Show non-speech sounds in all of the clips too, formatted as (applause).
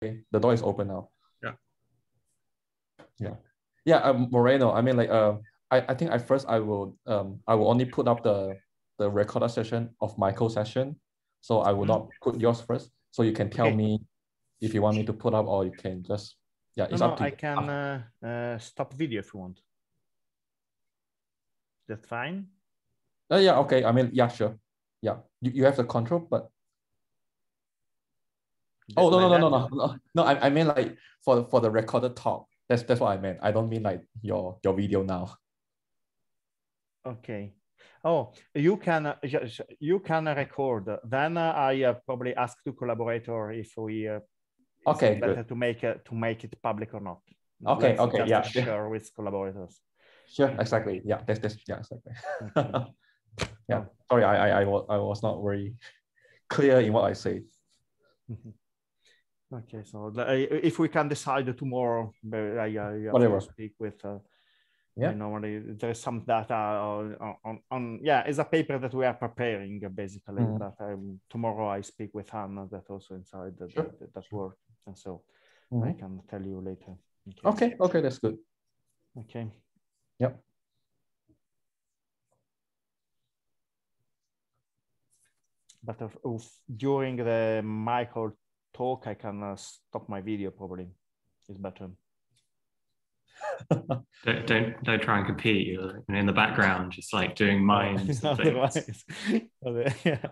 the door is open now. Yeah. Yeah. Yeah, um, Moreno, I mean like uh, I, I think at first I will um I will only put up the the recorded session of Michael's session. So I will Mm. not put yours first. So you can tell Okay. me if you want me to put up or you can just yeah, it's no, up to I you. can uh, uh, stop video if you want. That's fine. uh, yeah, okay. I mean, yeah, sure. Yeah. You, you have the control, but oh no, no, Like no, no, no, no. No, I, I mean like for for the recorded talk. That's that's what I meant. I don't mean like your your video now. Okay. Oh, you can uh, you can record. Then uh, I uh, probably ask to collaborator if we uh, Okay, better good. to make it to make it public or not. Okay, Let's okay, yeah. Share with collaborators. Sure, exactly. Yeah, that's that's yeah, exactly. (laughs) Okay. yeah. Sorry, I I I was I was not very (laughs) clear in what I say. (laughs) Okay, so the, uh, if we can decide tomorrow, I, I Whatever. speak with. Uh, Yeah. You normally there is some data on, on, on yeah, it's a paper that we are preparing basically. Mhm. That um, tomorrow I speak with Hannah that also inside the, Sure. that, that work, and so I Mhm. can tell you later. Okay, okay, that's good. Okay. Yep. But during the Michael talk, I can uh, stop my video probably. It's better. (laughs) Don't, don't don't try and compete. You're in the background, just like doing (laughs) mimes. Otherwise, (laughs) yeah.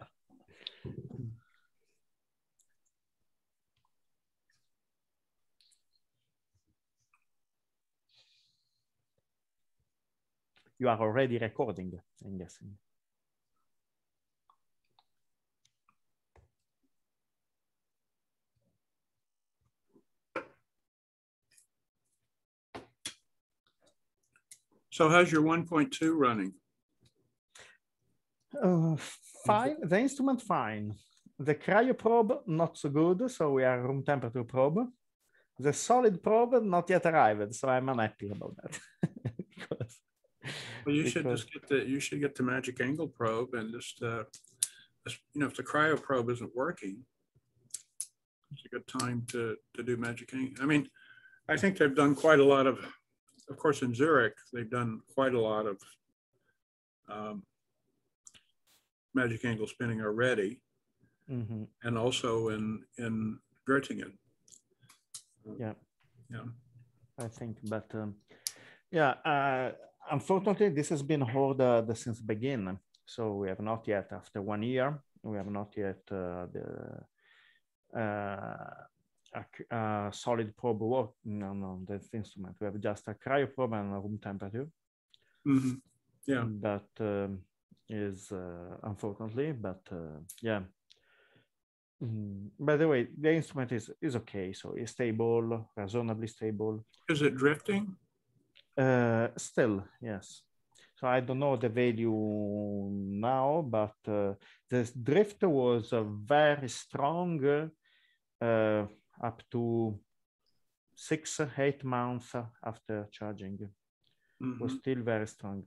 You are already recording, I'm guessing. So how's your 1.2 running? Uh, fine. The instrument fine. The cryo probe not so good, so we are room temperature probe. The solid probe not yet arrived, so I'm unhappy about that. (laughs) Because- Well, you should just get the, you should get the magic angle probe and just, uh, just, you know, if the cryo probe isn't working, it's a good time to, to do magic angle. I mean, I think they've done quite a lot of, of course, in Zurich, they've done quite a lot of um, magic angle spinning already, Mhm. and also in, in Göttingen. Yeah. Yeah. I think, but um, yeah, uh, unfortunately, this has been ordered since beginning. So we have not yet, after one year, we have not yet uh, the uh, a, a solid probe work no, no, the instrument. We have just a cryo probe and a room temperature. Mhm. Yeah. That um, is uh, unfortunately, but uh, yeah. Mm, By the way, the instrument is is okay, so it's stable, reasonably stable. Is it drifting? Uh, still, yes. So I don't know the value now, but uh, the drift was uh, very strong uh, up to six, eight months after charging. Was Mhm. still very strong.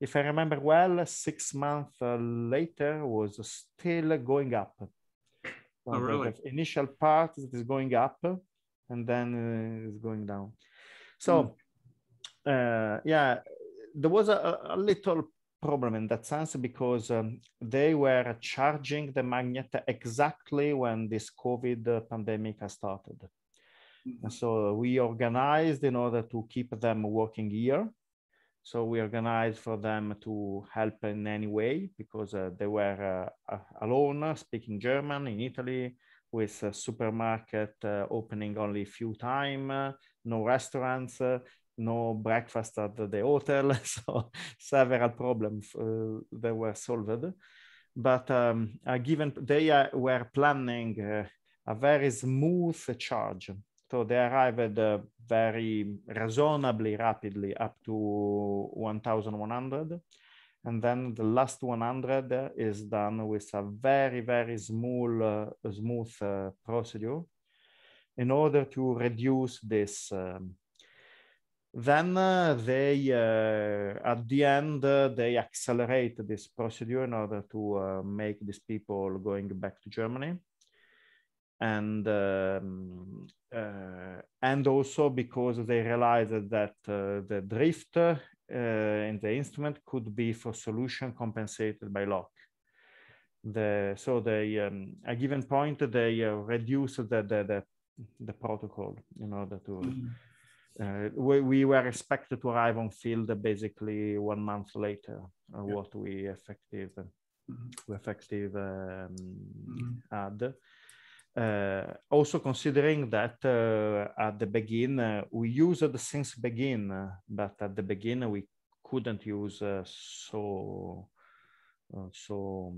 If I remember well, six months uh, later was still going up. So Oh, really? The initial part is going up and then uh, is going down. So uh, yeah, there was a, a little problem in that sense because um, they were charging the magnet exactly when this COVID uh, pandemic has started. And so we organized in order to keep them working here. So we organized for them to help in any way because uh, they were uh, alone speaking German in Italy with a supermarket uh, opening only a few time, uh, no restaurants, uh, no breakfast at the hotel. (laughs) So several problems uh, that were solved. But um, given they uh, were planning uh, a very smooth charge. So they arrived uh, very reasonably rapidly up to 1100. And then the last 100 is done with a very, very small, uh, smooth uh, procedure in order to reduce this. Um, then uh, they, uh, at the end, uh, they accelerate this procedure in order to uh, make these people going back to Germany and um, and also because they realized that uh, the drift uh, in the instrument could be for solution compensated by lock. The, so they, um, a given point, they uh, reduce the, the, the, the, protocol in order to, mm -hmm. Uh, we, we, were expected to arrive on field basically one month later uh, yeah. what we effective mm -hmm. effective um, mm -hmm. had uh, also considering that uh, at the begin uh, we used since begin but at the beginning we couldn't use so so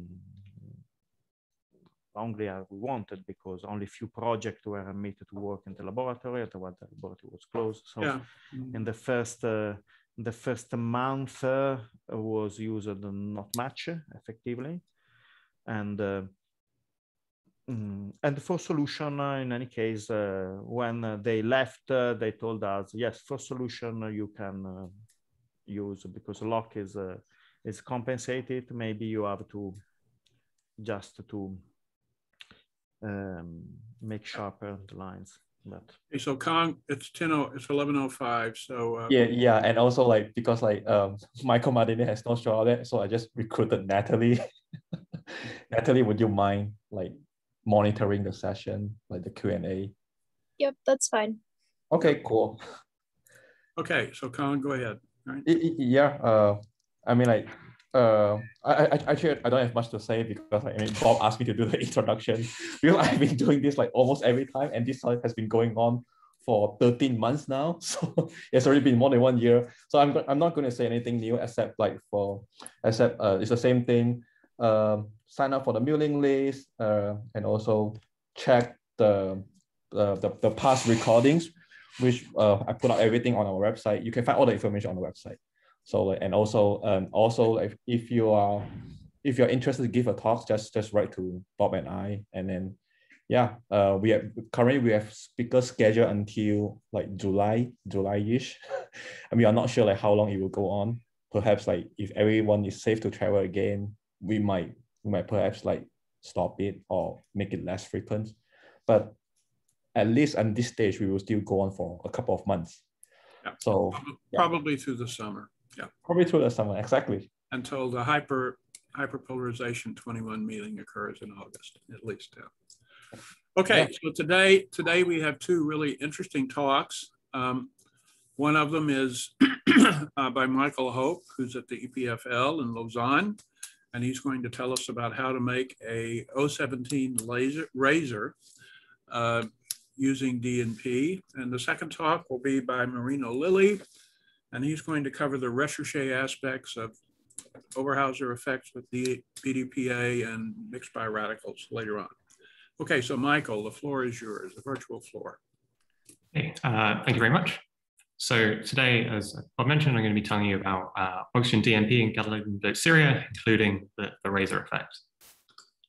strongly as we wanted because only few projects were admitted to work in the laboratory, otherwise the laboratory was closed. So yeah. in the first uh, the first month uh, was used not much effectively, and uh, mm, and for solution uh, in any case uh, when they left uh, they told us yes for solution you can use because lock is is compensated maybe you have to just to um, make sharper the lines. But okay, so Kong, it's 10 it's 1105. So uh, yeah, yeah. And also like, because like um, (laughs) Michael Mardini has no show there, so I just recruited Natalie. (laughs) Natalie, would you mind like monitoring the session, like the Q&A? Yep, that's fine. Okay, cool. Okay, so Colin, go ahead. Right. Yeah, uh, I mean like uh, I, I actually I don't have much to say because I mean Bob asked me to do the (laughs) introduction. Because I've been doing this like almost every time and this has been going on for 13 months now. (laughs) So it's already been more than one year. So I'm, I'm not going to say anything new except like for except uh, it's the same thing. Um, sign up for the mailing list uh, and also check the, uh, the the past recordings which uh, I put out everything on our website. You can find all the information on the website so and also um, also if, if you are if you're interested to give a talk, just just write to Bob and I, and then yeah, uh, we have currently we have speakers scheduled until like July, July-ish. (laughs) and we are not sure like how long it will go on. Perhaps like if everyone is safe to travel again, we might we might perhaps like stop it or make it less frequent. But at least at this stage, we will still go on for a couple of months. Yeah. So probably yeah. through the summer. Yeah. Probably through the summer, exactly. Until the hyper hyperpolarization 21 meeting occurs in August, at least. Yeah. Okay, yeah. so today today we have two really interesting talks. Um, one of them is (clears throat) uh, by Michael Hope, who's at the EPFL in Lausanne, and he's going to tell us about how to make a 017 laser raser uh, using DNP. And the second talk will be by Moreno Lelli, and he's going to cover the recherche aspects of Overhauser effects with the BDPA and mixed biradicals later on. Okay, so Michael, the floor is yours, the virtual floor. Hey, uh, thank you very much. So today, as I mentioned, I'm going to be telling you about uh, oxygen DNP and gadolinium ceria, including the, the Raser effect.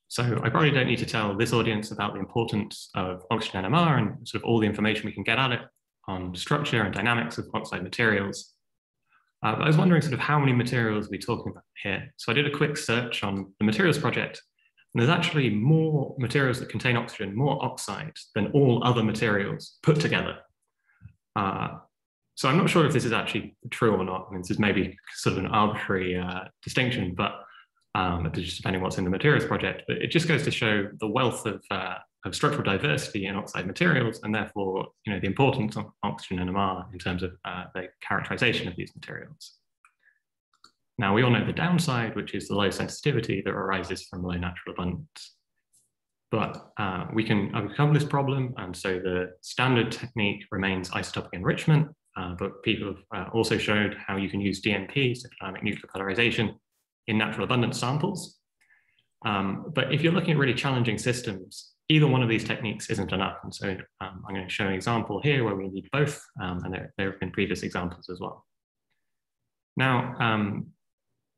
So I probably don't need to tell this audience about the importance of oxygen NMR and sort of all the information we can get out of it on structure and dynamics of oxide materials. Uh, I was wondering sort of how many materials we're talking about here. So I did a quick search on the materials project, and there's actually more materials that contain oxygen, more oxide than all other materials put together. Uh, so I'm not sure if this is actually true or not. I mean, this is maybe sort of an arbitrary uh, distinction, but um, just depending what's in the materials project. But it just goes to show the wealth of uh, of structural diversity in oxide materials, and therefore, you know, the importance of oxygen and NMR in terms of uh, the characterization of these materials. Now, we all know the downside, which is the low sensitivity that arises from low natural abundance. But uh, we can overcome this problem, and so the standard technique remains isotopic enrichment, uh, but people have uh, also showed how you can use DNP, so dynamic nuclear polarization, in natural abundance samples. Um, but if you're looking at really challenging systems, either one of these techniques isn't enough. And so um, I'm going to show an example here where we need both, um, and there, there, have been previous examples as well. Now, um,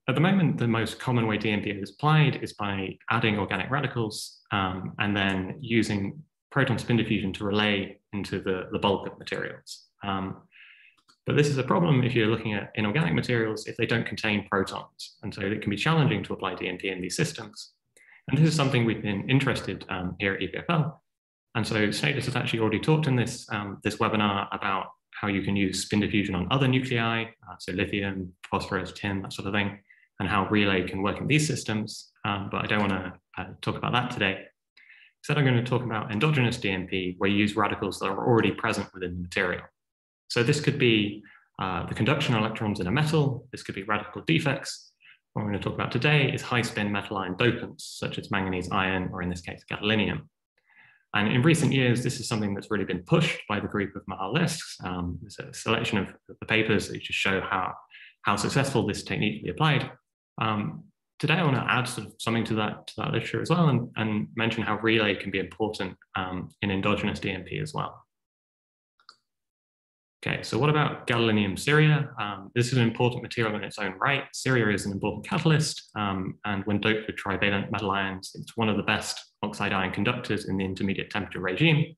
at the moment, the most common way DNP is applied is by adding organic radicals um, and then using proton spin diffusion to relay into the, the bulk of materials. Um, but this is a problem if you're looking at inorganic materials if they don't contain protons. And so it can be challenging to apply DNP in these systems. And this is something we've been interested um, here at EPFL And so Snedis has actually already talked in this, um, this webinar about how you can use spin diffusion on other nuclei, uh, so lithium, phosphorus, tin, that sort of thing, and how relay can work in these systems. Um, but I don't want to uh, talk about that today. Instead, I'm going to talk about endogenous DNP, where you use radicals that are already present within the material. So this could be uh, the conduction electrons in a metal. This could be radical defects. What we're going to talk about today is high spin metal ion dopants, such as manganese iron, or in this case, gadolinium. And in recent years, this is something that's really been pushed by the group of Michal Leskes. Um, there's a selection of the papers that just show how, how successful this technique can be applied. Um, today, I want to add sort of something to that, to that literature as well and, and mention how relay can be important um, in endogenous DNP as well. Okay, so what about gadolinium ceria? Um, this is an important material in its own right. Ceria is an important catalyst, um, and when doped with trivalent metal ions, it's one of the best oxide ion conductors in the intermediate temperature regime.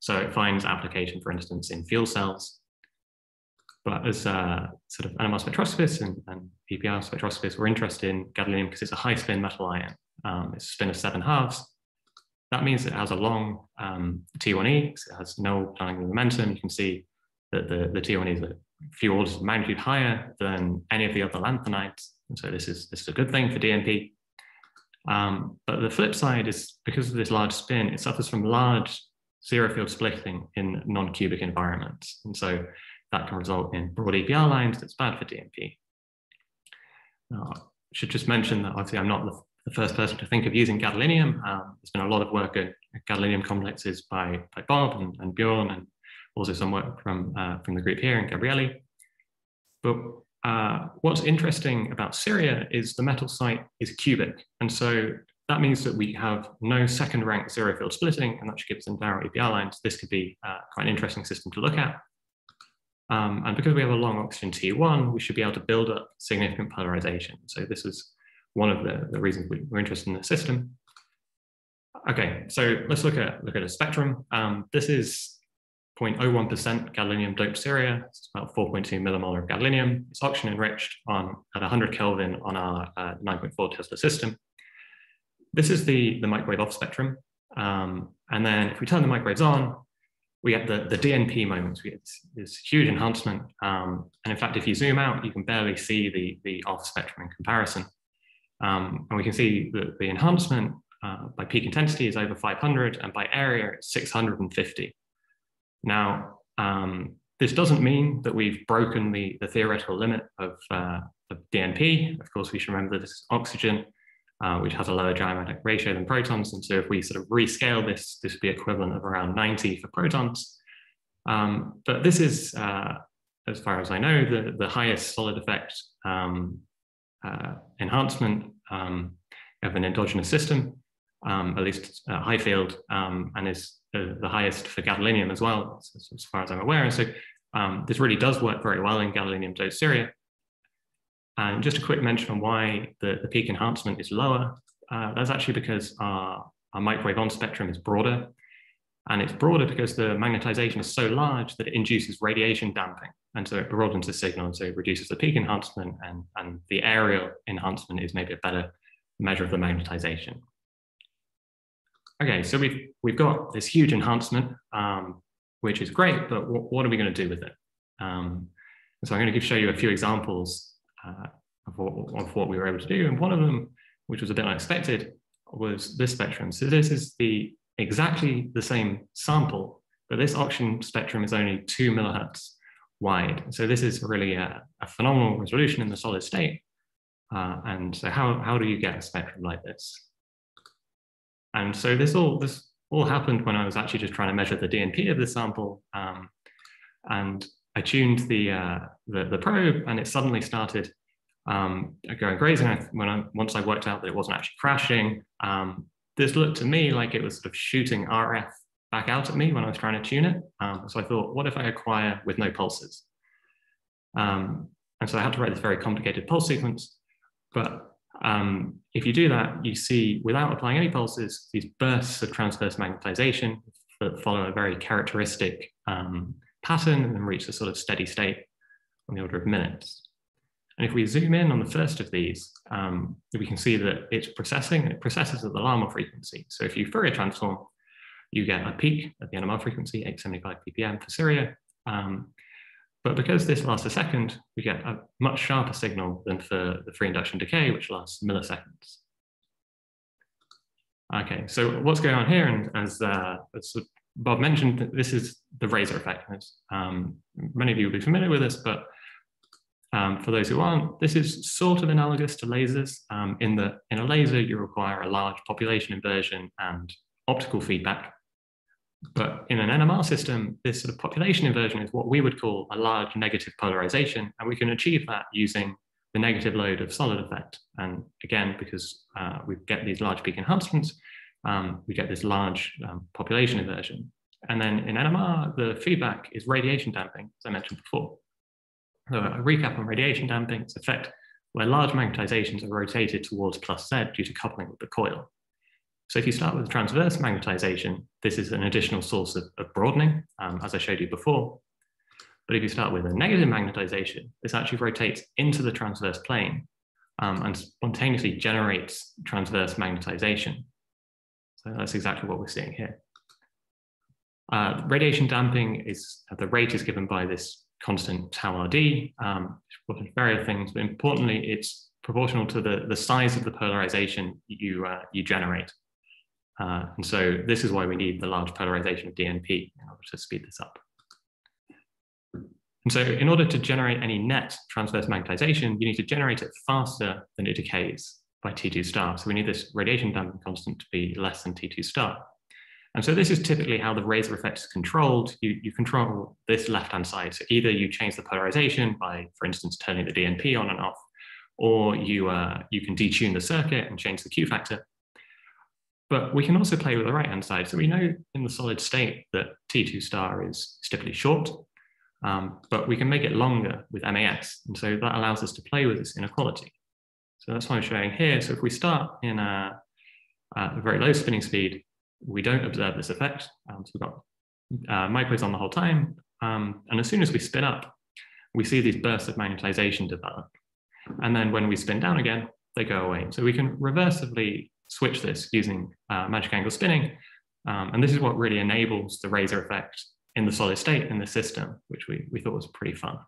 So it finds application, for instance, in fuel cells. But as uh, sort of NMR spectroscopists and, and EPR spectroscopists, we're interested in gadolinium because it's a high spin metal ion. Um, it's a spin of seven halves. That means it has a long um, T1E, so it has no angular momentum. You can see that the, the T1 is a few orders of magnitude higher than any of the other lanthanides. And so this is, this is a good thing for DNP. Um, but the flip side is because of this large spin, it suffers from large zero field splitting in non-cubic environments. And so that can result in broad EPR lines that's bad for DNP. Now, I should just mention that obviously I'm not the, the first person to think of using gadolinium. Um, there's been a lot of work at gadolinium complexes by, by Bob and, and Bjorn and also some work from, uh, from the group here in Gabrielli. But uh, what's interesting about ceria is the metal site is cubic. And so that means that we have no second rank zero field splitting, and that should give us narrow EPR lines. This could be uh, quite an interesting system to look at. Um, and because we have a long oxygen T1, we should be able to build up significant polarization. So this is one of the, the reasons we, are interested in the system. Okay, so let's look at look at a spectrum. Um, this is 0.01% gadolinium doped ceria. It's about 4.2 millimolar of gadolinium. It's oxygen enriched on at 100 Kelvin on our uh, 9.4 Tesla system. This is the, the microwave off spectrum. Um, and then if we turn the microwaves on, we get the, the DNP moments. We get this, this huge enhancement. Um, and in fact, if you zoom out, you can barely see the, the off spectrum in comparison. Um, and we can see that the enhancement uh, by peak intensity is over 500 and by area it's 650. Now, um, this doesn't mean that we've broken the, the theoretical limit of, uh, of DNP. Of course, we should remember that this is oxygen, uh, which has a lower diamagnetic ratio than protons. And so if we sort of rescale this, this would be equivalent of around 90 for protons. Um, but this is, uh, as far as I know, the, the highest solid effect um, uh, enhancement um, of an endogenous system, um, at least uh, high field, um, and is the, the highest for gadolinium as well, as, as far as I'm aware. And so um, this really does work very well in gadolinium dose ceria. And just a quick mention on why the, the peak enhancement is lower. Uh, that's actually because our, our microwave on spectrum is broader. And it's broader because the magnetization is so large that it induces radiation damping. And so it broadens the signal and so it reduces the peak enhancement and, and the aerial enhancement is maybe a better measure of the magnetization. Okay, so we've, we've got this huge enhancement, um, which is great, but what are we going to do with it? Um, so I'm going to show you a few examples uh, of, what, of what we were able to do. And one of them, which was a bit unexpected, was this spectrum. So this is the exactly the same sample, but this oxygen spectrum is only two millihertz wide. So this is really a, a phenomenal resolution in the solid state. Uh, and so how, how do you get a spectrum like this? And so this all this all happened when I was actually just trying to measure the DNP of the sample. Um, and I tuned the, uh, the, the probe and it suddenly started um, going crazy. And when I, once I worked out that it wasn't actually crashing, um, this looked to me like it was sort of shooting RF back out at me when I was trying to tune it. Um, so I thought, what if I acquire with no pulses? Um, and so I had to write this very complicated pulse sequence. But um, if you do that, you see without applying any pulses, these bursts of transverse magnetization that follow a very characteristic um, pattern and then reach a sort of steady state on the order of minutes. And if we zoom in on the first of these, um, we can see that it's processing, it processes at the Larmor frequency. So if you Fourier transform you get a peak at the NMR frequency, 875 ppm for ceria. Um, but because this lasts a second, we get a much sharper signal than for the free induction decay, which lasts milliseconds. Okay, so what's going on here, and as, uh, as Bob mentioned, this is the Raser effect. Um, many of you will be familiar with this, but um, for those who aren't, this is sort of analogous to lasers um, in that in a laser, you require a large population inversion and optical feedback. But in an NMR system, this sort of population inversion is what we would call a large negative polarization. And we can achieve that using the negative lobe of solid effect. And again, because uh, we get these large peak enhancements, um, we get this large um, population inversion. And then in NMR, the feedback is radiation damping, as I mentioned before. So a recap on radiation damping, it's effect where large magnetizations are rotated towards plus Z due to coupling with the coil. So if you start with transverse magnetization, this is an additional source of, of broadening, um, as I showed you before. But if you start with a negative magnetization, this actually rotates into the transverse plane um, and spontaneously generates transverse magnetization. So that's exactly what we're seeing here. Uh, radiation damping is, the rate is given by this constant tau RD, um, various things, but importantly, it's proportional to the, the size of the polarization you, uh, you generate. Uh, and so this is why we need the large polarization of DNP in order to speed this up. And so in order to generate any net transverse magnetization, you need to generate it faster than it decays by T2 star. So we need this radiation damping constant to be less than T2 star. And so this is typically how the Raser effect is controlled. You, you control this left-hand side. So either you change the polarization by, for instance, turning the DNP on and off, or you, uh, you can detune the circuit and change the Q factor. But we can also play with the right-hand side. So we know in the solid state that T2 star is typically short, um, but we can make it longer with MAS. And so that allows us to play with this inequality. So that's what I'm showing here. So if we start in a, a very low spinning speed, we don't observe this effect. Um, so we've got uh, microwaves on the whole time. Um, and as soon as we spin up, we see these bursts of magnetization develop. And then when we spin down again, they go away. So we can reversibly switch this using uh, magic angle spinning. Um, and this is what really enables the Raser effect in the solid state in the system, which we, we thought was pretty fun.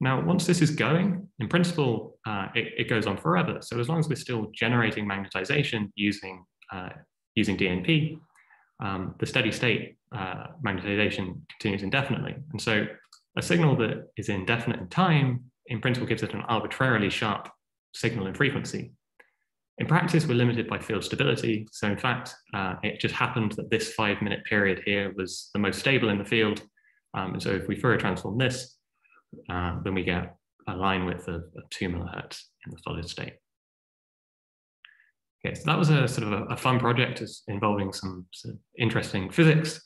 Now, once this is going, in principle, uh, it, it, goes on forever. So as long as we're still generating magnetization using, uh, using DNP, um, the steady state uh, magnetization continues indefinitely. And so a signal that is indefinite in time, in principle, gives it an arbitrarily sharp signal in frequency. In practice, we're limited by field stability. So in fact, uh, it just happened that this five minute period here was the most stable in the field. Um, and so if we Fourier transform this, uh, then we get a line width of, of two millihertz in the solid state. Okay, so that was a sort of a, a fun project involving some, sort of interesting physics.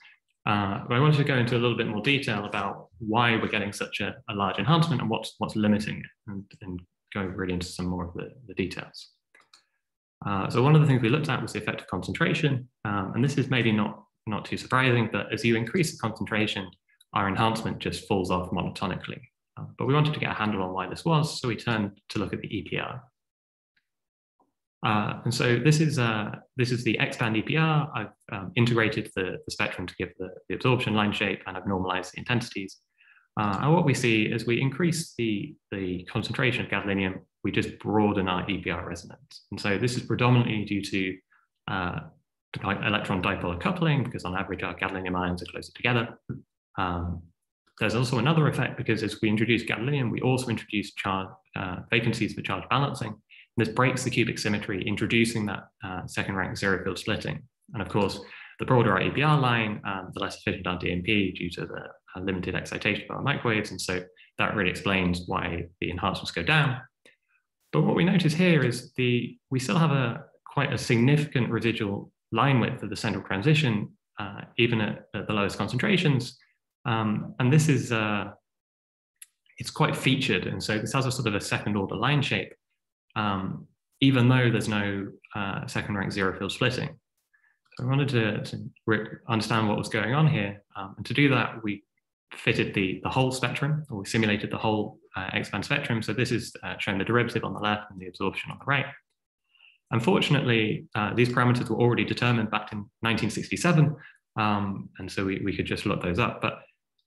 Uh, but I wanted to go into a little bit more detail about why we're getting such a, a large enhancement and what's, what's limiting it and, and go really into some more of the, the details. Uh, so one of the things we looked at was the effect of concentration. Um, and this is maybe not, not too surprising, but as you increase the concentration, our enhancement just falls off monotonically. Uh, but we wanted to get a handle on why this was, so we turned to look at the EPR. Uh, and so this is, uh, this is the X-band EPR. I've um, integrated the, the spectrum to give the, the absorption line shape and I've normalized the intensities. And what we see as we increase the, the concentration of gadolinium, we just broaden our EPR resonance. And so this is predominantly due to uh, electron dipolar coupling, because on average our gadolinium ions are closer together. Um, there's also another effect because as we introduce gadolinium, we also introduce charge, uh, vacancies for charge balancing. And this breaks the cubic symmetry, introducing that uh, second rank zero field splitting. And of course, the broader our EPR line, um, the less efficient our DNP due to the uh, limited excitation of our microwaves. And so that really explains why the enhancements go down. But what we notice here is the we still have a quite a significant residual line width of the central transition, uh, even at, at, the lowest concentrations. Um, and this is uh, it's quite featured, and so this has a sort of a second order line shape, um, even though there's no uh, second rank zero field splitting. So I wanted to, to understand what was going on here, um, and to do that, we fitted the, the whole spectrum, or we simulated the whole uh, X-band spectrum. So this is uh, showing the derivative on the left and the absorption on the right. Unfortunately, uh, these parameters were already determined back in 1967, um, and so we, we could just look those up. But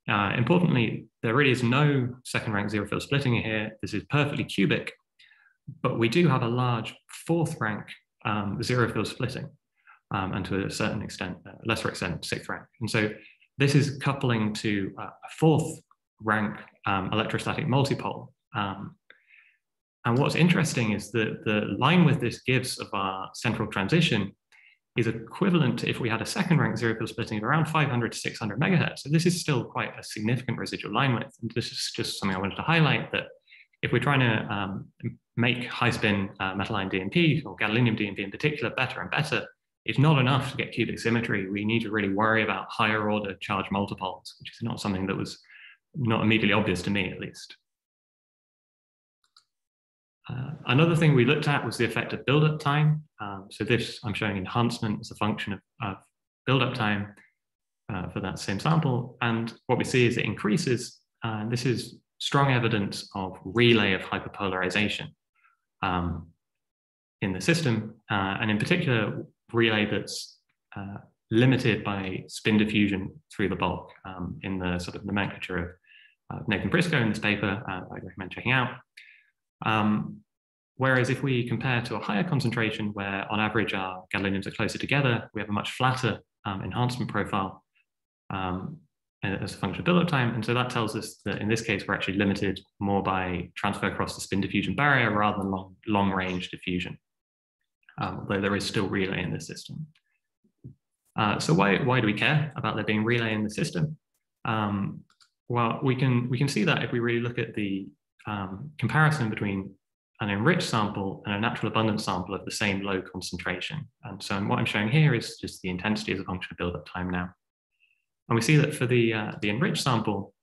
uh, importantly, there really is no second rank zero field splitting here. This is perfectly cubic, but we do have a large fourth rank um, zero field splitting, um, and to a certain extent, uh, lesser extent, sixth rank. And so this is coupling to uh, a fourth rank um, electrostatic multipole. Um, and what's interesting is that the line width this gives of our central transition is equivalent to if we had a second rank zero field splitting of around 500 to 600 megahertz. So this is still quite a significant residual line width. And this is just something I wanted to highlight that if we're trying to um, make high spin uh, metal ion DNP or gadolinium DNP in particular better and better, it's not enough to get cubic symmetry. We need to really worry about higher order charge multipoles, which is not something that was not immediately obvious to me at least. Uh, another thing we looked at was the effect of build-up time. Um, so this, I'm showing enhancement as a function of, of build-up time uh, for that same sample. And what we see is it increases. Uh, this is strong evidence of relay of hyperpolarization um, in the system. Uh, and in particular, relay that's uh, limited by spin diffusion through the bulk um, in the sort of nomenclature of Nathan Prisco in this paper, I recommend checking out. Um, whereas if we compare to a higher concentration where on average our gadoliniums are closer together, we have a much flatter um, enhancement profile um, as a function of build-up time. And so that tells us that in this case, we're actually limited more by transfer across the spin diffusion barrier rather than long, long range diffusion, um, although there is still relay in the system. Uh, so why, why do we care about there being relay in the system? Um, well, we can, we can see that if we really look at the um, comparison between an enriched sample and a natural abundance sample of the same low concentration. And so what I'm showing here is just the intensity as a function of build-up time now. And we see that for the, uh, the enriched sample,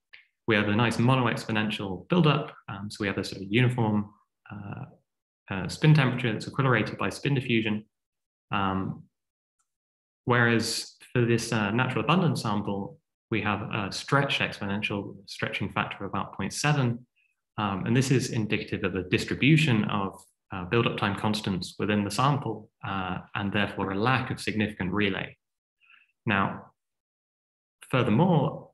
we have a nice mono-exponential build-up. Um, so we have a sort of uniform uh, uh, spin temperature that's equilibrated by spin diffusion. Um, whereas for this uh, natural abundance sample, we have a stretched exponential stretching factor of about 0.7 um, and this is indicative of a distribution of uh, build-up time constants within the sample uh, and therefore a lack of significant relay. Now, furthermore,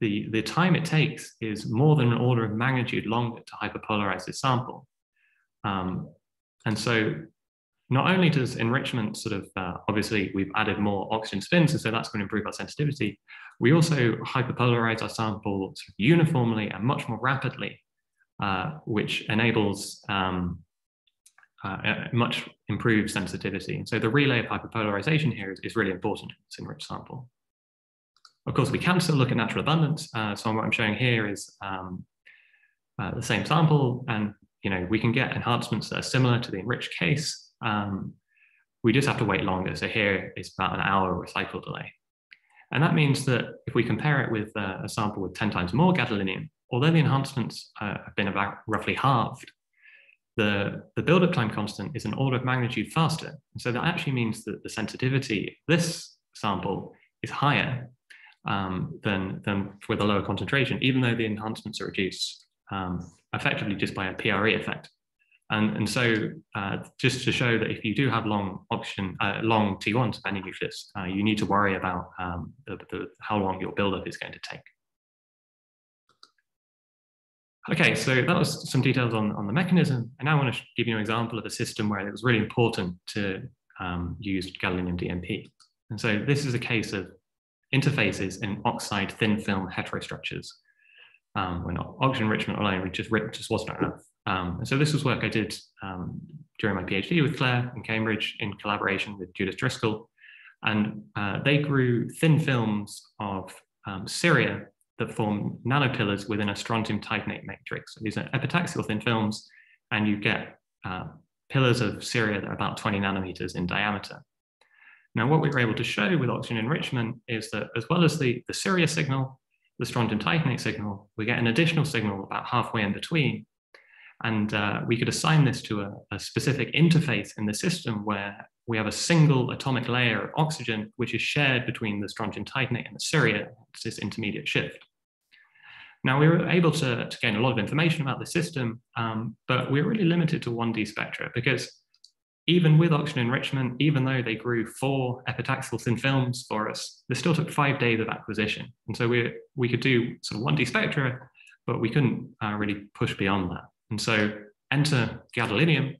the, the time it takes is more than an order of magnitude longer to hyperpolarize this sample. Um, and so not only does enrichment sort of, uh, obviously we've added more oxygen spins, and so that's going to improve our sensitivity, we also hyperpolarize our sample sort of uniformly and much more rapidly uh, which enables um, uh, much improved sensitivity. And so the relay of hyperpolarization here is, is really important in this enriched sample. Of course, we can still look at natural abundance. Uh, so what I'm showing here is um, uh, the same sample, and you know we can get enhancements that are similar to the enriched case. Um, we just have to wait longer. So here is about an hour recycle delay. And that means that if we compare it with uh, a sample with 10 times more gadolinium, although the enhancements uh, have been about roughly halved, the, the build-up time constant is an order of magnitude faster. And so that actually means that the sensitivity of this sample is higher um, than, than with a lower concentration, even though the enhancements are reduced um, effectively just by a PRE effect. And, and so uh, just to show that if you do have long option, uh, long T1s of any uh, you need to worry about um, the, the, how long your buildup is going to take. Okay, so that was some details on, on the mechanism. And now I want to give you an example of a system where it was really important to um, use gadolinium DNP. And so this is a case of interfaces in oxide thin film heterostructures. Um, when oxygen enrichment alone just, just wasn't enough. Um, and so this was work I did um, during my PhD with Clare in Cambridge in collaboration with Judith Driscoll. And uh, they grew thin films of um, Ceria that form nanopillars within a strontium titanate matrix. So these are epitaxial thin films, and you get uh, pillars of Ceria that are about 20 nanometers in diameter. Now, what we were able to show with oxygen enrichment is that as well as the, the Ceria signal, the strontium titanate signal, we get an additional signal about halfway in between. And uh, we could assign this to a, a specific interface in the system where we have a single atomic layer of oxygen, which is shared between the strontium titanate and the Ceria. It's this intermediate shift. Now, we were able to, to gain a lot of information about the system, um, but we're really limited to 1D spectra because even with oxygen enrichment, even though they grew four epitaxial thin films for us, this still took five days of acquisition. And so we, we could do sort of 1D spectra, but we couldn't uh, really push beyond that. And so enter gadolinium,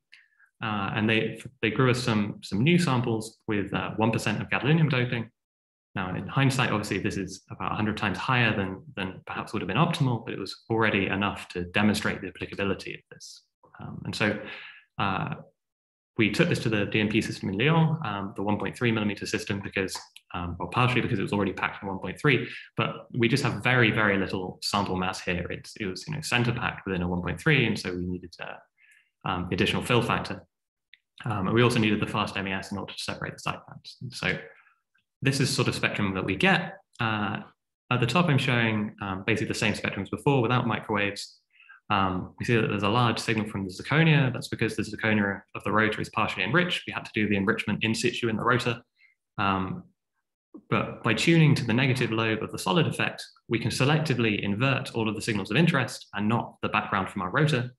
uh, and they, they grew us some, some new samples with 1% uh, of gadolinium doping. Now, in hindsight, obviously, this is about 100 times higher than, than perhaps would have been optimal, but it was already enough to demonstrate the applicability of this. Um, and so uh, we took this to the DNP system in Lyon, um, the 1.3 millimeter system, because, um, well, partially because it was already packed in 1.3, but we just have very, very little sample mass here. It's, it was, you know, center packed within a 1.3, and so we needed uh, um, additional fill factor. Um, and we also needed the fast MAS in order to separate the side bands. So this is sort of spectrum that we get. Uh, at the top, I'm showing um, basically the same spectrum as before without microwaves. Um, we see that there's a large signal from the zirconia. That's because the zirconia of the rotor is partially enriched. We had to do the enrichment in situ in the rotor. Um, but by tuning to the negative lobe of the solid effect, we can selectively invert all of the signals of interest and not the background from our rotor.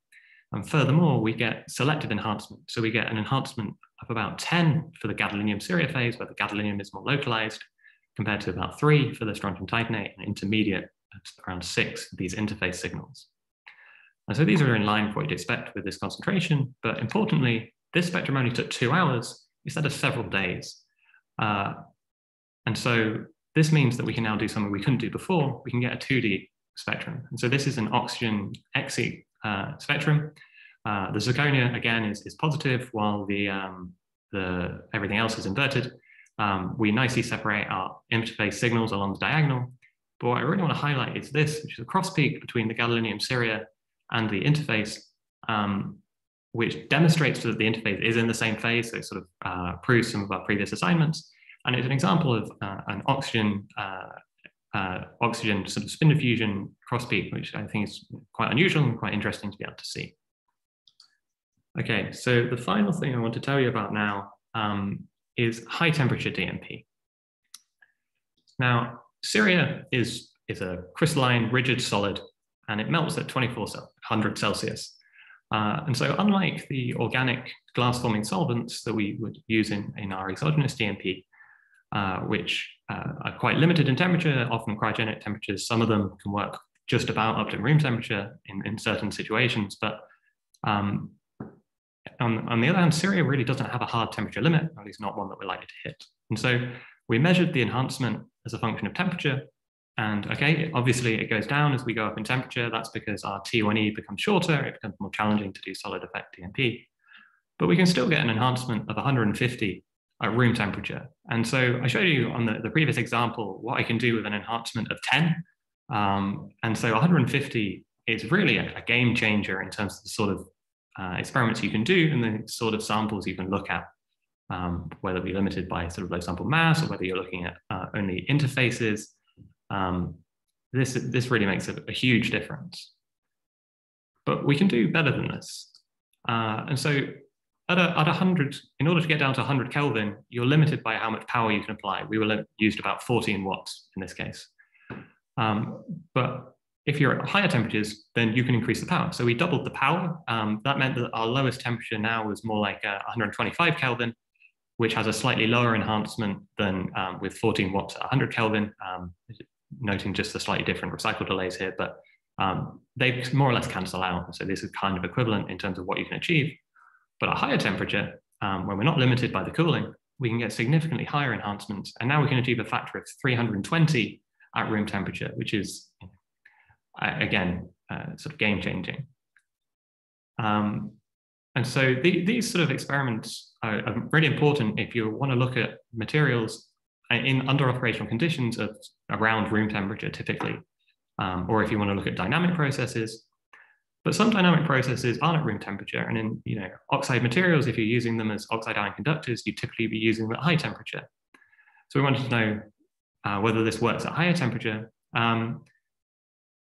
And furthermore, we get selective enhancement. So we get an enhancement of about 10 for the gadolinium ceria phase, where the gadolinium is more localized, compared to about three for the strontium titanate and intermediate around six for these interface signals. And so these are in line with what you'd expect with this concentration, but importantly, this spectrum only took two hours instead of several days. Uh, and so this means that we can now do something we couldn't do before. We can get a 2D spectrum. And so this is an oxygen XE uh, spectrum. Uh, the zirconia, again, is, is positive, while the, um, the, everything else is inverted. Um, we nicely separate our interface signals along the diagonal. But what I really want to highlight is this, which is a cross peak between the gadolinium ceria and the interface, um, which demonstrates that the interface is in the same phase. So it sort of uh, proves some of our previous assignments. And it's an example of uh, an oxygen uh, uh, oxygen sort of spin diffusion cross peak, which I think is quite unusual and quite interesting to be able to see. Okay, so the final thing I want to tell you about now um, is high temperature DNP. Now, ceria is, is a crystalline, rigid solid and it melts at 2400 Celsius. Uh, and so unlike the organic glass forming solvents that we would use in, in our exogenous DNP, uh, which uh, are quite limited in temperature, often cryogenic temperatures, some of them can work just about up to room temperature in, in certain situations. But um, on, on the other hand, ceria really doesn't have a hard temperature limit, at least not one that we're likely to hit. And so we measured the enhancement as a function of temperature and okay, obviously it goes down as we go up in temperature. That's because our T1E becomes shorter. It becomes more challenging to do solid effect DNP. But we can still get an enhancement of 150 at room temperature. And so I showed you on the, the previous example what I can do with an enhancement of 10. Um, and so 150 is really a, a, game changer in terms of the sort of uh, experiments you can do and the sort of samples you can look at, um, whether be limited by sort of low sample mass or whether you're looking at uh, only interfaces um, this, this really makes a, a, huge difference. But we can do better than this. Uh, and so at, a, at 100, in order to get down to 100 Kelvin, you're limited by how much power you can apply. We were used about 14 watts in this case. Um, but if you're at higher temperatures, then you can increase the power. So we doubled the power. Um, that meant that our lowest temperature now was more like uh, 125 Kelvin, which has a slightly lower enhancement than um, with 14 watts at 100 Kelvin. Noting just the slightly different recycle delays here, but um, they more or less cancel out. So this is kind of equivalent in terms of what you can achieve. But at higher temperature, um, when we're not limited by the cooling, we can get significantly higher enhancements. And now we can achieve a factor of 320 at room temperature, which is, again, uh, sort of game changing. Um, and so the, these sort of experiments are, are, really important if you want to look at materials in under operational conditions of around room temperature typically, um, or if you want to look at dynamic processes. But some dynamic processes aren't at room temperature. And in you know, oxide materials, if you're using them as oxide ion conductors, you typically be using them at high temperature. So we wanted to know uh, whether this works at higher temperature. Um,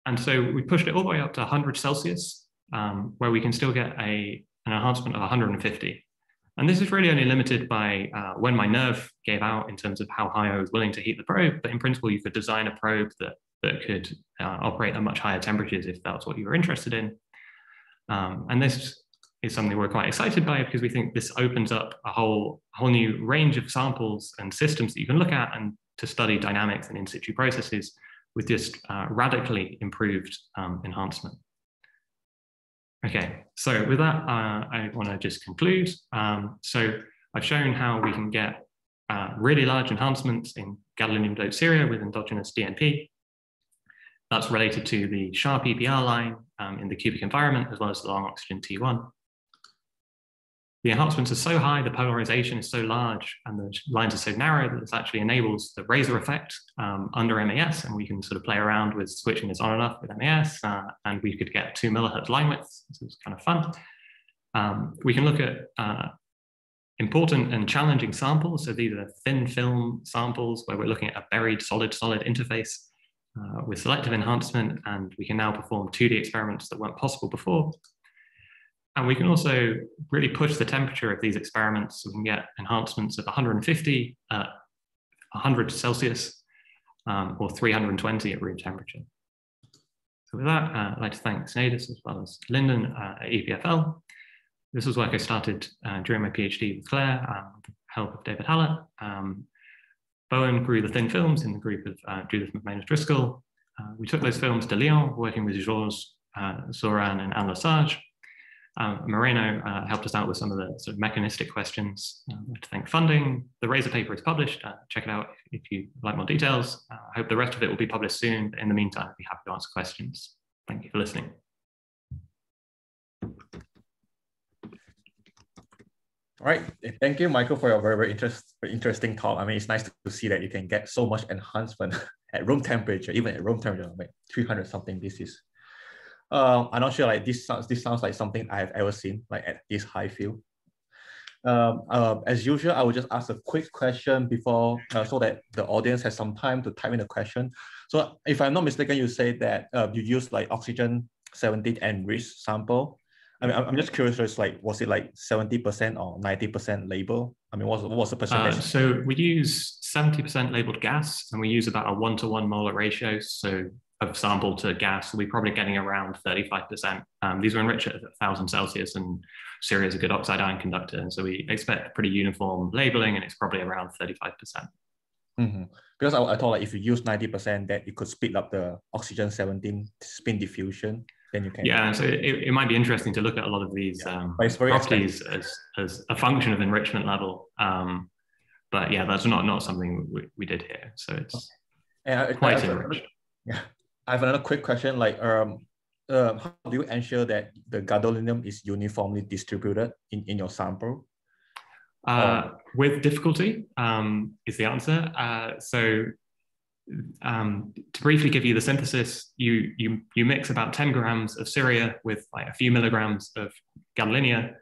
and so we pushed it all the way up to 100 Celsius, um, where we can still get a, an enhancement of 150. And this is really only limited by uh, when my nerve gave out in terms of how high I was willing to heat the probe. But in principle, you could design a probe that, that could uh, operate at much higher temperatures if that's what you were interested in. Um, and this is something we're quite excited by because we think this opens up a whole, whole new range of samples and systems that you can look at and to study dynamics and in situ processes with just uh, radically improved um, enhancement. Okay, so with that, uh, I want to just conclude. Um, so I've shown how we can get uh, really large enhancements in gadolinium Ceria with endogenous DNP. That's related to the sharp EPR line um, in the cubic environment, as well as the long oxygen T1 the enhancements are so high, the polarization is so large, and the lines are so narrow that this actually enables the raser effect um, under MAS, and we can sort of play around with switching this on and off with MAS, uh, and we could get two millihertz line widths. This is kind of fun. Um, we can look at uh, important and challenging samples. So these are thin film samples where we're looking at a buried solid-solid interface uh, with selective enhancement, and we can now perform 2D experiments that weren't possible before. And we can also really push the temperature of these experiments. We can get enhancements of 150 at 100 Celsius um, or 320 at room temperature. So with that, uh, I'd like to thank Snedis as well as Lyndon uh, at EPFL. This was work I started uh, during my PhD with Clare, um, with the help of David Halat. Um, Bowen grew the thin films in the group of uh, Judith MacManus-Driscoll. Uh, we took those films to Lyon, working with Georges Zoran and Anne Lesage. Um, Moreno uh, helped us out with some of the sort of mechanistic questions. Uh, to thank funding. The Raser paper is published. Uh, check it out if you like more details. Uh, I hope the rest of it will be published soon. In the meantime, I'd be happy to answer questions. Thank you for listening. All right, thank you, Michael, for your very, very interest, interesting talk. I mean, it's nice to see that you can get so much enhancement (laughs) at room temperature, even at room temperature, like 300 something. This is uh, I'm not sure like this sounds this sounds like something I have ever seen like at this high field. Um, uh, as usual, I will just ask a quick question before uh, so that the audience has some time to type in a question. So if I'm not mistaken, you say that uh, you use like oxygen 17 enriched sample. I mean, I'm just curious, it's like, was it like 70% or 90% label? I mean, what was, the percentage? Uh, so we use 70% labeled gas and we use about a one to one molar ratio. So of sample to gas, we're probably getting around 35%. Um, these were enriched at 1000 Celsius and Ceria is a good oxide ion conductor. And so we expect pretty uniform labeling and it's probably around 35%. Mm-hmm. Because I, I, thought like if you use 90%, that you could speed up the oxygen 17 spin diffusion. Then you can. Yeah, so it, it might be interesting to look at a lot of these yeah. um, properties as, as a function of enrichment level. Um, but yeah, that's not, not something we, we did here. So it's okay. quite enriched. Yeah. I have another quick question. Like, um, uh, how do you ensure that the gadolinium is uniformly distributed in, in your sample? Uh, um, with difficulty um, is the answer. Uh, so um, to briefly give you the synthesis, you, you, you mix about 10 grams of Ceria with like a few milligrams of gadolinia.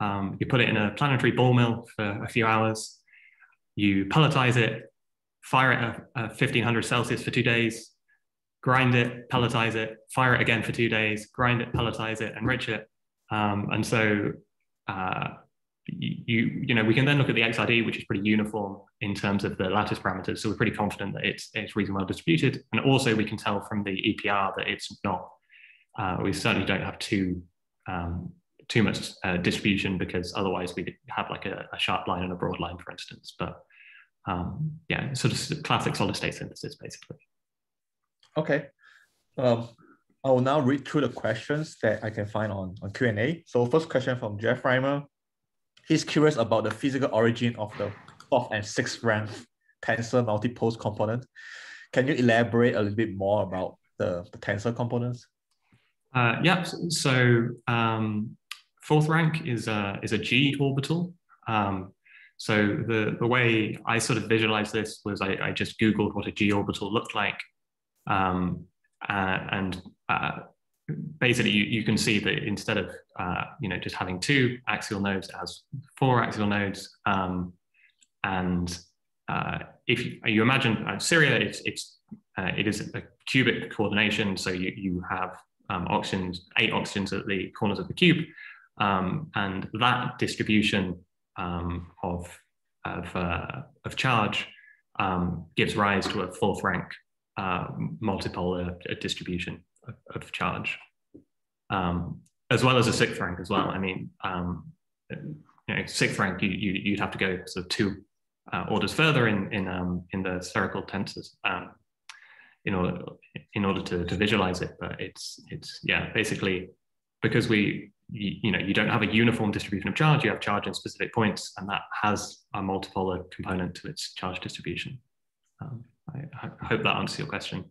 Um, you put it in a planetary ball mill for a few hours. You pelletize it, fire it at 1500 Celsius for two days, grind it, pelletize it, fire it again for two days, grind it, pelletize it, enrich it. Um, and so uh, you, you know, we can then look at the XRD, which is pretty uniform in terms of the lattice parameters. So we're pretty confident that it's, it's reasonably well distributed. And also we can tell from the EPR that it's not, uh, we certainly don't have too, um, too much uh, distribution because otherwise we'd have like a, a, sharp line and a broad line, for instance. But um, yeah, sort of classic solid state synthesis, basically. Okay. Um, I will now read through the questions that I can find on, on Q&A. So first question from Jeff Reimer. He's curious about the physical origin of the fourth and sixth rank tensor multipole component. Can you elaborate a little bit more about the, the tensor components? Uh, yeah, so um, fourth rank is a, is a G orbital. Um, so the, the way I sort of visualized this was I, I just Googled what a G orbital looked like um, uh, and uh, basically, you, you, can see that instead of uh, you know just having two axial nodes, has four axial nodes. Um, and uh, if you, imagine uh, Ceria, it's, it's uh, it is a cubic coordination. So you, you have um, oxygens, eight oxygens at the corners of the cube. Um, and that distribution um, of, of, of charge um, gives rise to a fourth rank uh, multipolar distribution of, of charge. Um, as well as a sixth rank as well. I mean, um, you know, sixth rank, you, you would have to go sort of two uh, orders further in in um, in the spherical tensors um, in order in order to, to visualize it. But it's it's yeah, basically because we you, you, know you don't have a uniform distribution of charge, you have charge in specific points, and that has a multipolar component to its charge distribution. Um, I, I, hope that answers your question.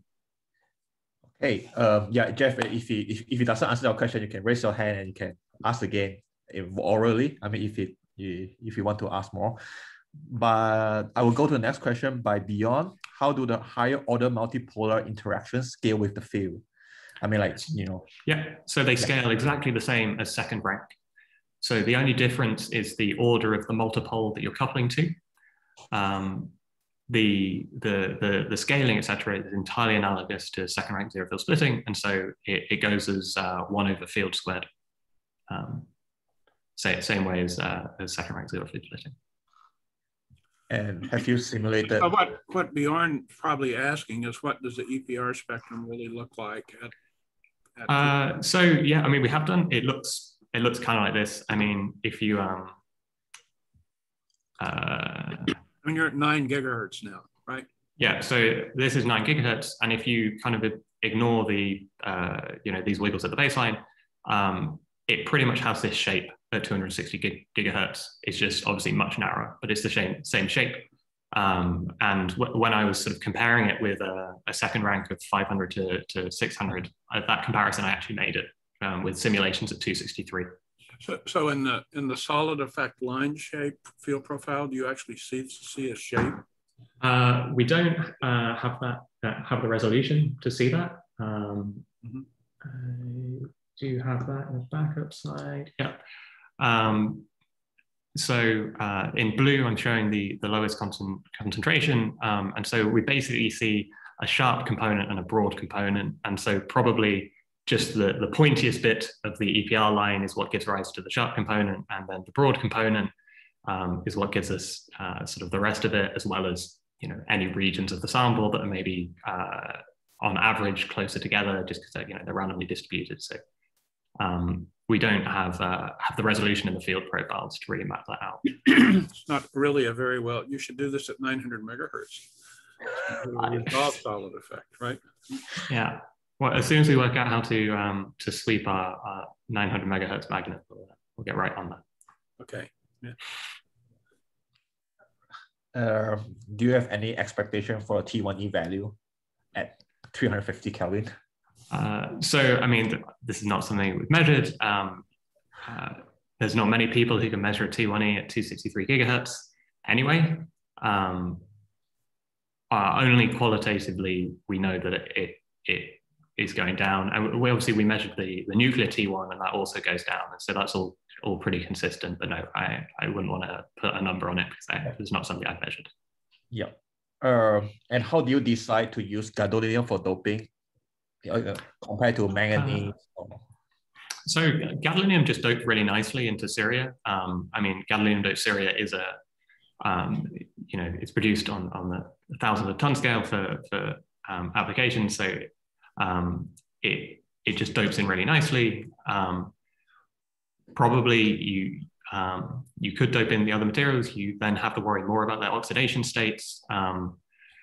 Hey, um, yeah, Jeff, if he if, if it doesn't answer your question, you can raise your hand and you can ask again orally. I mean, if it you if you want to ask more. But I will go to the next question by Bjorn. How do the higher order multipolar interactions scale with the field? I mean, like, you know. Yeah, so they scale exactly the same as second rank. So the only difference is the order of the multipole that you're coupling to. Um, the, the, the, the scaling, etc., is entirely analogous to second rank zero field splitting. And so it, it goes as uh, one over field squared. Um, same, same way as, uh, as second rank zero field splitting. And have you simulated? But what, what Bjorn probably asking is what does the EPR spectrum really look like at, at uh, so yeah, I mean, we have done, it looks, it looks kind of like this. I mean, if you, um, uh, Mean, you're at nine gigahertz now, right? Yeah, so this is nine gigahertz. And if you kind of ignore the, uh, you know, these wiggles at the baseline, um, it pretty much has this shape at 260 gig, gigahertz. It's just obviously much narrower, but it's the same, same shape. Um, and when I was sort of comparing it with a, a second rank of 500 to, to 600, uh, that comparison I actually made it um, with simulations at 263. So, so in the in the solid effect line shape field profile, do you actually see see a shape? Uh, we don't uh, have that uh, have the resolution to see that. Um, mm -hmm do you have that in the backup slide? Yeah. Um, so uh, in blue, I'm showing the, the lowest concentration. Um, and so we basically see a sharp component and a broad component. And so probably just the, the pointiest bit of the EPR line is what gives rise to the sharp component. And then the broad component um, is what gives us uh, sort of the rest of it, as well as you know any regions of the sample that are maybe uh, on average closer together, just because you know they're randomly distributed. So um, we don't have uh, have the resolution in the field profiles to really map that out. it's not really a very well. You should do this at 900 megahertz. (laughs) Solid effect, right? Yeah. Well, as soon as we work out how to um, to sweep our, our 900 megahertz magnet, we'll, we'll, get right on that. Okay. Yeah. Uh, do you have any expectation for a T1E value at 350 Kelvin? Uh, so, I mean, this is not something we've measured. Um, uh, there's not many people who can measure a T1E at 263 gigahertz anyway. Um, uh, only qualitatively, we know that it, it, it is going down. And we obviously we measured the, the nuclear T1 and that also goes down. And so that's all, all pretty consistent, but no, I, I wouldn't want to put a number on it because it's not something I've measured. Yeah. Uh, and how do you decide to use gadolinium for doping uh, compared to manganese? Uh, so gadolinium just doped really nicely into Ceria. Um, I mean, gadolinium doped Ceria is a, um, you know, it's produced on, on the thousands of ton scale for, for um, applications. So um, it, it just dopes in really nicely. Um, probably you, um, you could dope in the other materials. You then have to worry more about their oxidation states.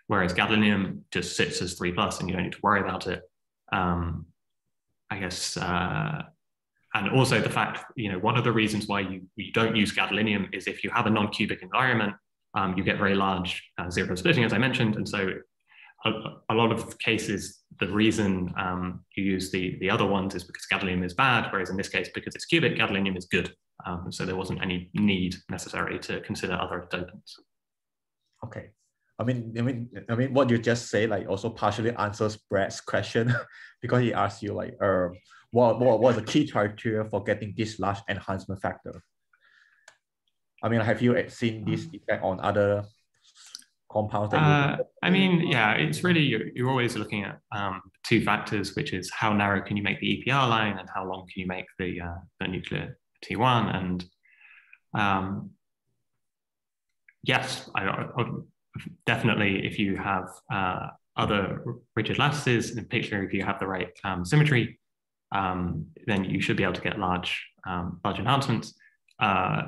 whereas gadolinium just sits as three plus and you don't need to worry about it um, I guess, uh, and also the fact, you know, one of the reasons why you, you don't use gadolinium is if you have a non-cubic environment, um, you get very large uh, zero splitting, as I mentioned. And so a, a lot of cases, the reason um, you use the, the other ones is because gadolinium is bad, whereas in this case, because it's cubic, gadolinium is good. Um, so there wasn't any need necessary to consider other dopants. Okay. I mean, I mean, I mean, what you just say like also partially answers Brad's question (laughs) because he asked you like, uh, what what was the key criteria for getting this large enhancement factor? I mean, have you seen this effect on other compounds? Uh, I mean, yeah, it's really you're, you're always looking at um, two factors, which is how narrow can you make the EPR line and how long can you make the uh, the nuclear T1 and um, yes, I, I, definitely if you have uh, other rigid lattices, in particular if you have the right um, symmetry, um, then you should be able to get large, um, large enhancements. Uh,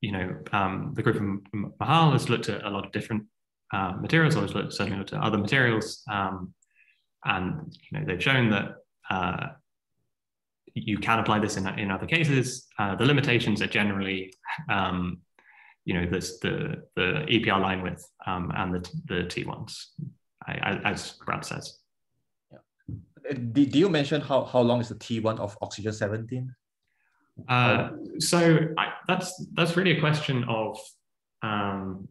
you know, um, the group from Michal has looked at a lot of different uh, materials, or certainly looked at other materials, um, and you know they've shown that uh, you can apply this in, in other cases. Uh, the limitations are generally, um, you know, this, the the EPR line width um, and the the T1s, as Brad says. Uh, did, you mention how, how long is the T1 of oxygen 17? Uh, so I, that's that's really a question of um,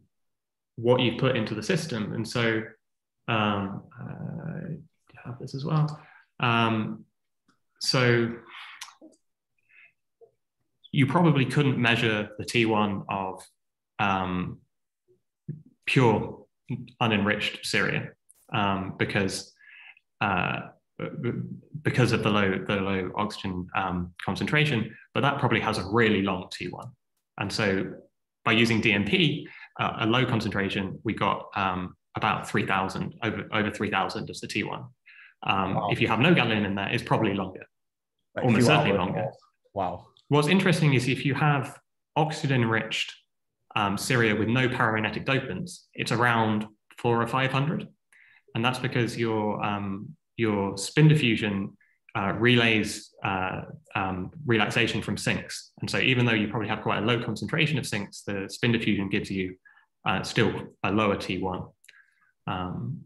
what you put into the system, and so um, uh, have this as well. Um, so you probably couldn't measure the T1 of um, pure unenriched cerium um, because uh, because of the low the low oxygen um, concentration, but that probably has a really long T1. And so by using DNP, uh, a low concentration, we got um, about 3,000, over, over 3,000 as the T1. Um, wow. If you have no gadolinium in there, it's probably longer, like almost certainly longer. Wow. What's interesting is if you have oxygen enriched um, Ceria with no paramagnetic dopants, it's around four or 500. And that's because your um, your spin diffusion uh, relays uh, um, relaxation from sinks. And so even though you probably have quite a low concentration of sinks, the spin diffusion gives you uh, still a lower T1. Um,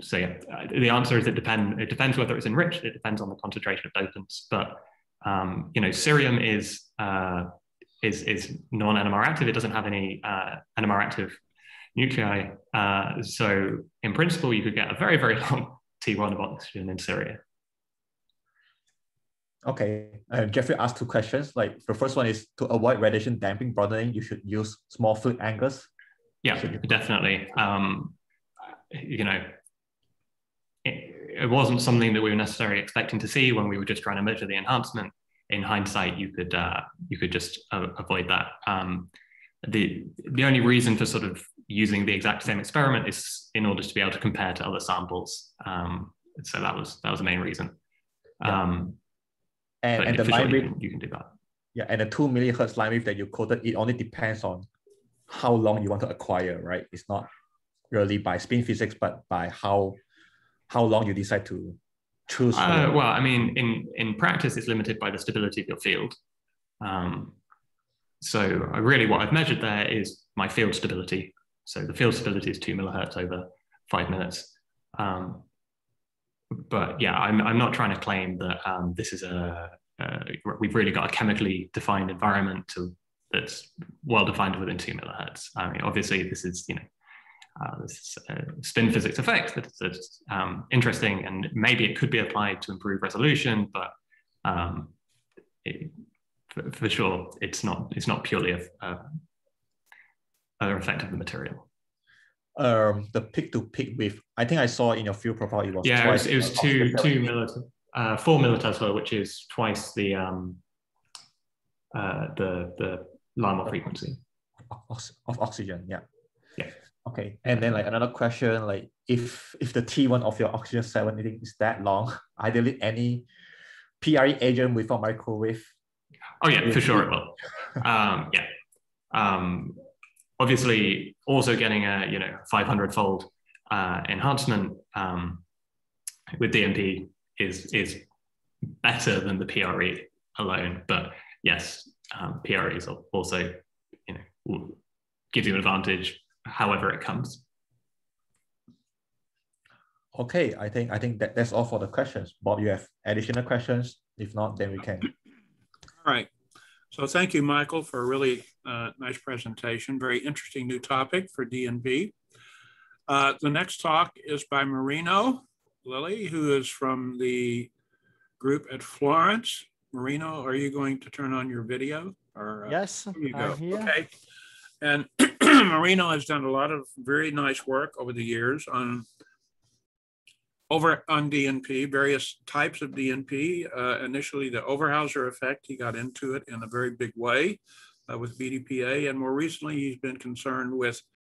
so yeah, the answer is it depends. It depends whether it's enriched. It depends on the concentration of dopants. But um, you know, cerium is uh, is is non-NMR active. It doesn't have any uh, NMR active nuclei. Uh, so in principle, you could get a very very (laughs) long T1 of oxygen in Ceria. Okay, uh, Jeffrey asked two questions. Like the first one is to avoid radiation damping broadening, you should use small flip angles. Yeah, definitely. Um, you know, it, it, wasn't something that we were necessarily expecting to see when we were just trying to measure the enhancement. In hindsight, you could uh, you could just uh, avoid that. Um, the the only reason for sort of using the exact same experiment is in order to be able to compare to other samples. Um, so that was that was the main reason. Yeah. Um, and, and the line width, you, can, you can do that. Yeah, and the two millihertz line width that you quoted, it only depends on how long you want to acquire, right? It's not really by spin physics, but by how how long you decide to choose. Uh, well, I mean, in in practice, it's limited by the stability of your field. Um, so really, what I've measured there is my field stability, so the field stability is two millihertz over five minutes. Um, but yeah, I'm, I'm not trying to claim that um, this is a, we've really got a chemically defined environment to, that's well defined within two millihertz. I mean, obviously this is, you know, uh, this uh, spin physics effect that's, that's um, interesting and maybe it could be applied to improve resolution, but um, it, for, for, sure, it's not, it's not purely a, a other effect of the material? Um, the peak to peak width. I think I saw in your field profile it was yeah, it was, it was two two millitesla, uh, four millitesla, which is twice the um, uh, the the Larmor frequency of oxygen. Yeah. Yeah. Okay, and then like another question, like if if the T1 of your oxygen 17 is that long, (laughs) ideally any PRE agent without microwave. Oh yeah, for sure it will. (laughs) um, yeah. Um, obviously also getting a you know 500 fold uh, enhancement um, with DNP is is better than the PRE alone. But yes, um, PRE is also you know gives you an advantage however it comes. Okay, I think I think that, that's all for the questions. Bob, you have additional questions? If not, then we can. All right. So thank you, Michael, for a really uh, nice presentation. Very interesting new topic for DNP. Uh, the next talk is by Moreno Lelli, who is from the group at Florence. Moreno, are you going to turn on your video? Or, uh, yes, you go. Okay. And (clears throat) Marino has done a lot of very nice work over the years on over on DNP, various types of DNP. Uh, initially, the Overhauser effect, he got into it in a very big way uh, with BDPA. And more recently, he's been concerned with